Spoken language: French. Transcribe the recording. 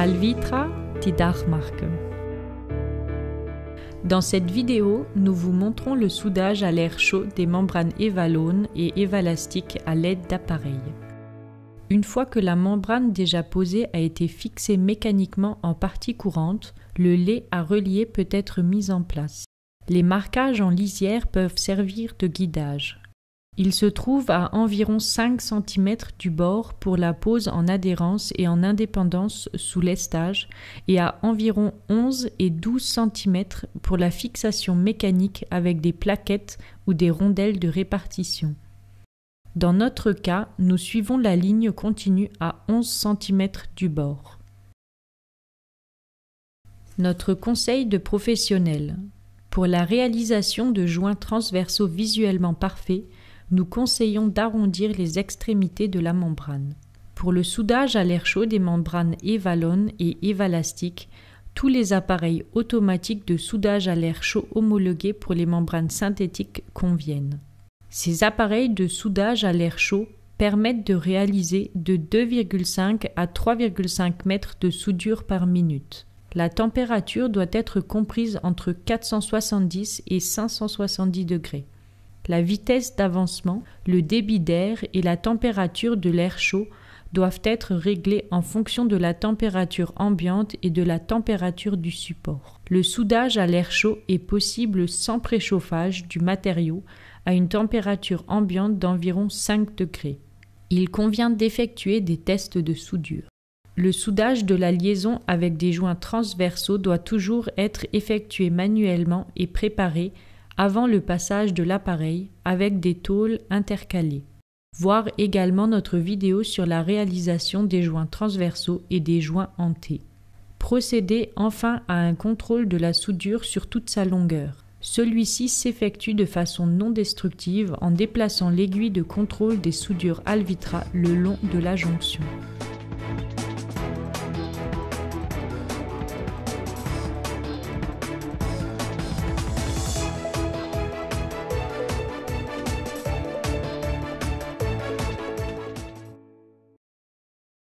Alvitra die Dachmarke. Dans cette vidéo, nous vous montrons le soudage à l'air chaud des membranes Evalone et Evalastic à l'aide d'appareils. Une fois que la membrane déjà posée a été fixée mécaniquement en partie courante, le lait à relier peut être mis en place. Les marquages en lisière peuvent servir de guidage. Il se trouve à environ 5 cm du bord pour la pose en adhérence et en indépendance sous lestage et à environ 11 et 12 cm pour la fixation mécanique avec des plaquettes ou des rondelles de répartition. Dans notre cas, nous suivons la ligne continue à 11 cm du bord. Notre conseil de professionnel. Pour la réalisation de joints transversaux visuellement parfaits, nous conseillons d'arrondir les extrémités de la membrane. Pour le soudage à l'air chaud des membranes Evalon et Evalastic, tous les appareils automatiques de soudage à l'air chaud homologués pour les membranes synthétiques conviennent. Ces appareils de soudage à l'air chaud permettent de réaliser de 2,5 à 3,5 mètres de soudure par minute. La température doit être comprise entre 470 et 570 degrés la vitesse d'avancement, le débit d'air et la température de l'air chaud doivent être réglés en fonction de la température ambiante et de la température du support. Le soudage à l'air chaud est possible sans préchauffage du matériau à une température ambiante d'environ 5 degrés. Il convient d'effectuer des tests de soudure. Le soudage de la liaison avec des joints transversaux doit toujours être effectué manuellement et préparé avant le passage de l'appareil avec des tôles intercalées. Voir également notre vidéo sur la réalisation des joints transversaux et des joints hantés. Procédez enfin à un contrôle de la soudure sur toute sa longueur. Celui-ci s'effectue de façon non destructive en déplaçant l'aiguille de contrôle des soudures Alvitra le long de la jonction.